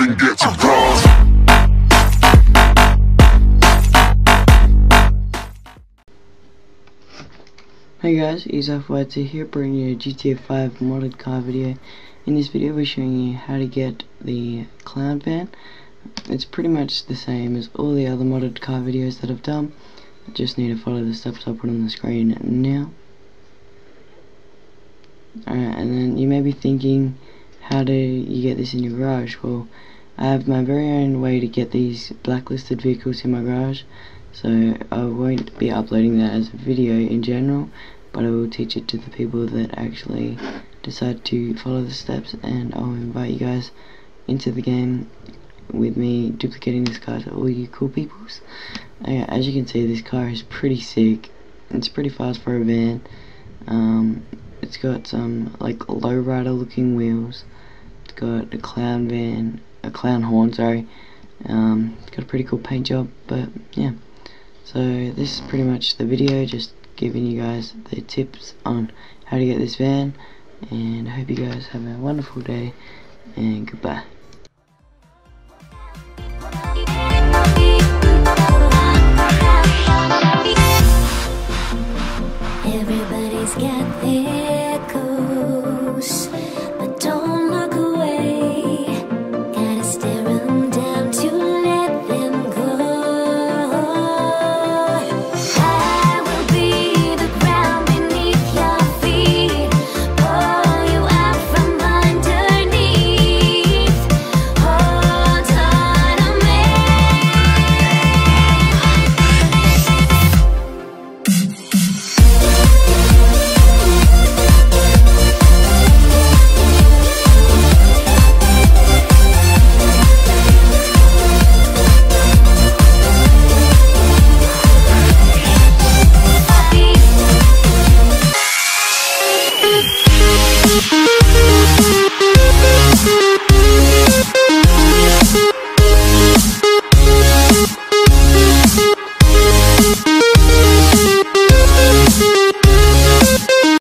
even get to uh. cross. Hey guys, EaseOffWhite here bringing you a GTA 5 modded car video. In this video we're showing you how to get the clown van. It's pretty much the same as all the other modded car videos that I've done. I just need to follow the steps I'll put on the screen now. Alright, and then you may be thinking, how do you get this in your garage? Well, I have my very own way to get these blacklisted vehicles in my garage so I won't be uploading that as a video in general but I will teach it to the people that actually decide to follow the steps and I'll invite you guys into the game with me duplicating this car to all you cool peoples. Uh, as you can see this car is pretty sick. It's pretty fast for a van. Um, it's got some like lowrider looking wheels it's got a clown van a clown horn sorry um, it's got a pretty cool paint job but yeah so this is pretty much the video, just giving you guys the tips on how to get this van. And I hope you guys have a wonderful day, and goodbye. Everybody's got their goals.